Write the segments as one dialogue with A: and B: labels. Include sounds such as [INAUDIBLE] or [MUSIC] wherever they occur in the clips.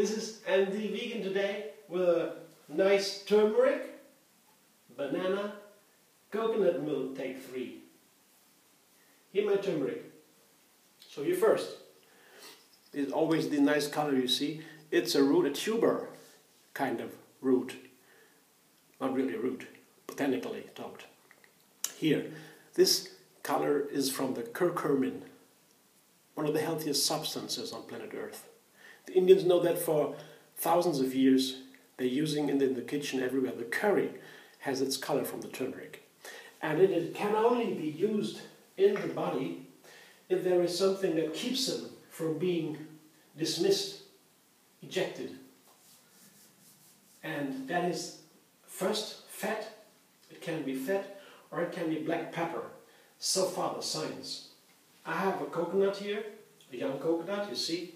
A: This is MD Vegan today with a nice turmeric, banana, coconut milk take three. Here my turmeric. So here first is always the nice color you see. It's a root, a tuber kind of root. Not really root, botanically talked. Here, this color is from the curcumin, one of the healthiest substances on planet Earth. The Indians know that for thousands of years. They're using it in the kitchen everywhere. The curry has its color from the turmeric. And it, it can only be used in the body if there is something that keeps them from being dismissed, ejected. And that is first fat, it can be fat, or it can be black pepper. So far the science. I have a coconut here, a young coconut, you see.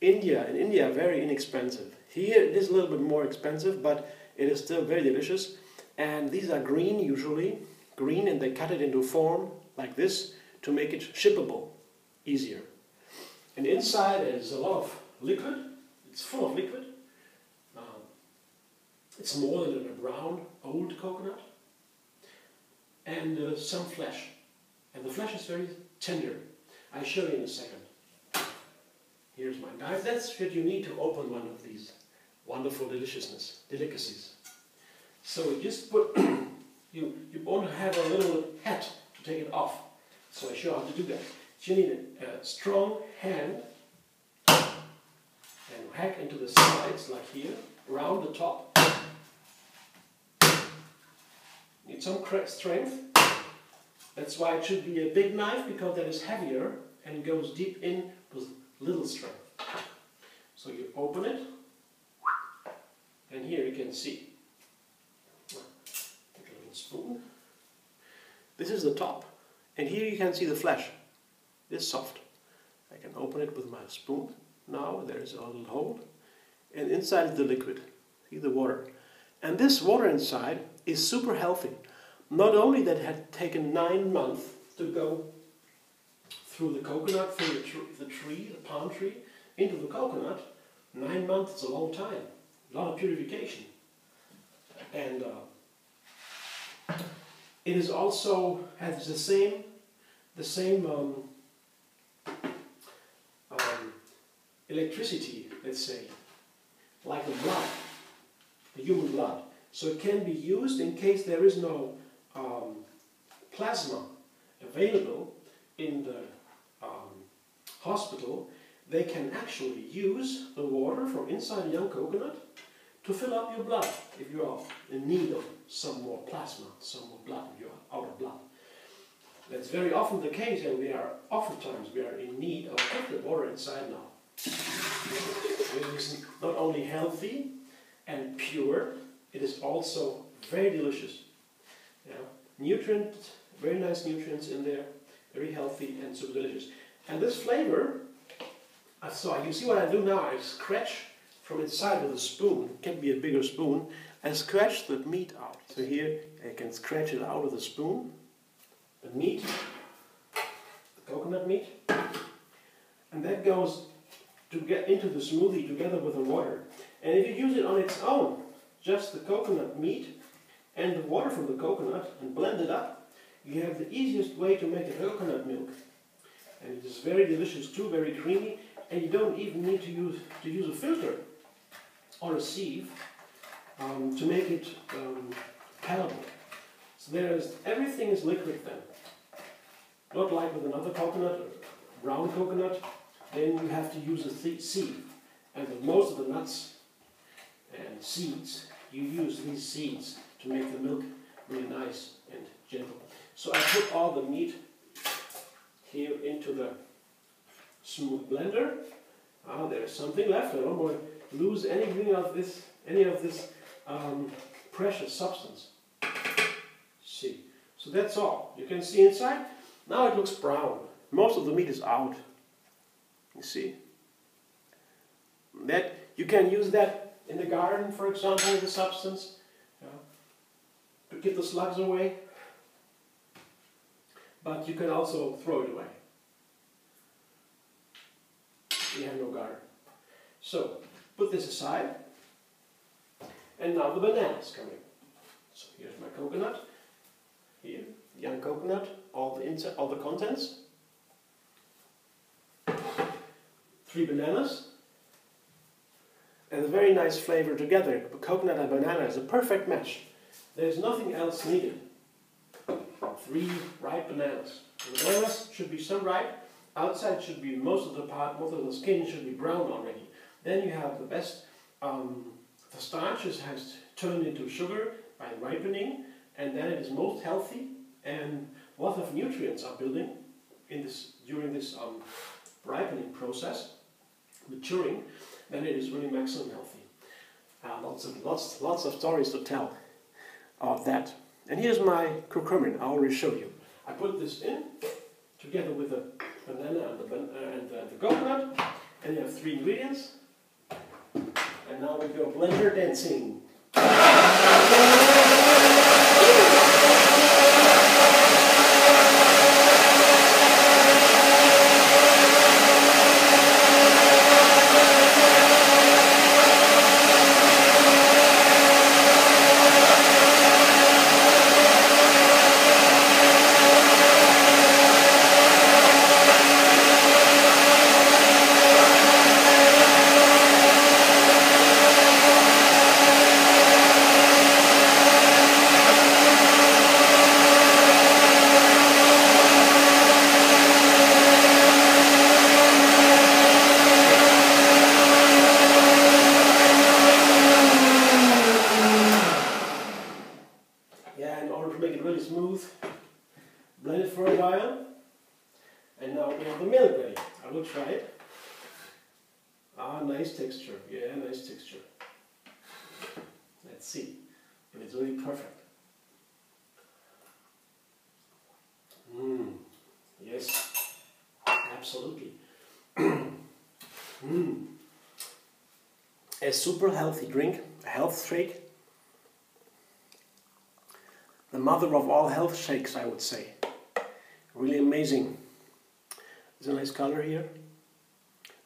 A: India, in India, very inexpensive. Here it is a little bit more expensive, but it is still very delicious. And these are green usually, green, and they cut it into form like this to make it shippable easier. And inside is a lot of liquid. It's full of liquid. Um, it's more than a brown old coconut. And uh, some flesh. And the flesh is very tender. I'll show you in a second. Here's my knife. That's what you need to open one of these wonderful deliciousness, delicacies. So you just put, [CLEARS THROAT] you, you want to have a little hat to take it off. So I show how to do that. You need a, a strong hand and hack into the sides like here, around the top. Need some strength. That's why it should be a big knife because that is heavier and goes deep in with little strength. So you open it, and here you can see. Take a little spoon. This is the top, and here you can see the flesh. It's soft. I can open it with my spoon. Now there is a little hole, and inside is the liquid. See the water. And this water inside is super healthy. Not only that it had taken nine months to go through the coconut, through the, tr the tree, the palm tree, into the coconut, nine months is a long time. A lot of purification. And uh, it is also has the same the same um, um, electricity, let's say, like the blood, the human blood. So it can be used in case there is no um, plasma available in the hospital, they can actually use the water from inside a young coconut to fill up your blood if you are in need of some more plasma, some more blood, if you are out of blood. That's very often the case and we are oftentimes we are in need of put the water inside now. It is not only healthy and pure, it is also very delicious. Yeah. Nutrient, very nice nutrients in there, very healthy and super delicious. And this flavor, so you see what I do now, I scratch from inside with a spoon, it can be a bigger spoon, and scratch the meat out. So here I can scratch it out of the spoon, the meat, the coconut meat, and that goes to get into the smoothie together with the water. And if you use it on its own, just the coconut meat and the water from the coconut and blend it up, you have the easiest way to make a coconut milk and it is very delicious too, very creamy, and you don't even need to use to use a filter or a sieve um, to make it um, palatable. So there is everything is liquid then, not like with another coconut, brown coconut. Then you have to use a sieve, and with most of the nuts and seeds, you use these seeds to make the milk really nice and gentle. So I put all the meat here into the smooth blender. Ah, there's something left. I don't want to lose anything of this, any of this um, precious substance. See, so that's all. You can see inside. Now it looks brown. Most of the meat is out. You see. That you can use that in the garden, for example, the substance, to get the slugs away but you can also throw it away. We have no garden. So, Put this aside. And now the bananas coming. So here's my coconut. Here, young coconut, all the inside, all the contents. Three bananas. And a very nice flavor together. Coconut and banana is a perfect match. There's nothing else needed. Three ripe bananas. The bananas should be so ripe, outside should be most of the part, most of the skin should be brown already. Then you have the best, um, the starch has turned into sugar by ripening, and then it is most healthy, and what of nutrients are building in this during this um, ripening process, maturing, then it is really maximum healthy. Uh, lots of lots lots of stories to tell of that. And here's my curcumin. I already showed you. I put this in together with the banana and the, uh, and the coconut, and you have three ingredients. And now we go blender dancing. smooth. Blend it for a while. And now we have the milk ready. I will try it. Ah, nice texture. Yeah, nice texture. Let's see. And it's really perfect. Mmm. Yes. Absolutely. [CLEARS THROAT] Mmm. A super healthy drink, a health shake the mother of all health shakes, I would say. Really amazing. There's a nice color here,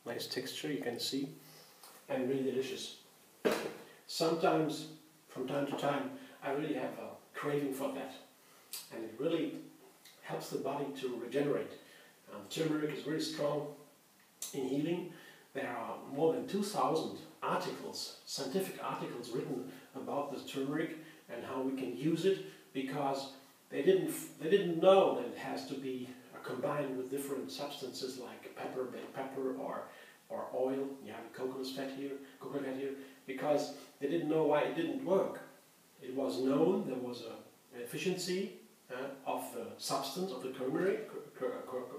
A: nice texture, you can see, and really delicious. Sometimes, from time to time, I really have a craving for that, and it really helps the body to regenerate. Um, turmeric is very strong in healing. There are more than 2,000 articles, scientific articles written about this turmeric and how we can use it because they didn't, they didn't know that it has to be combined with different substances like pepper, black pepper, or, or oil. You have coconut fat here, coconut fat here, because they didn't know why it didn't work. It was known there was a, an efficiency uh, of the substance of the turmeric,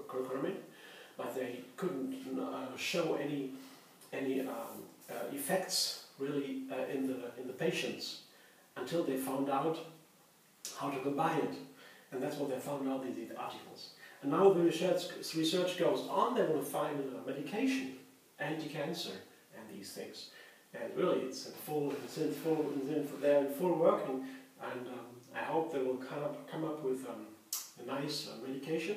A: curcumin, but they couldn't uh, show any any um, uh, effects really uh, in the in the patients until they found out how to combine it. And that's what they found out in these articles. And now the research, research goes on, they want to find a medication, anti-cancer, and these things. And really, it's in full, it's in full, it's in, they're in full working, and um, I hope they will come up, come up with um, a nice uh, medication,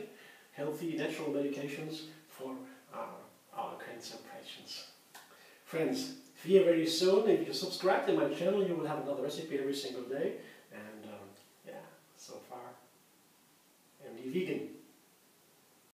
A: healthy, natural medications for uh, our cancer patients. Friends, see you very soon. If you subscribe to my channel, you will have another recipe every single day. Vegan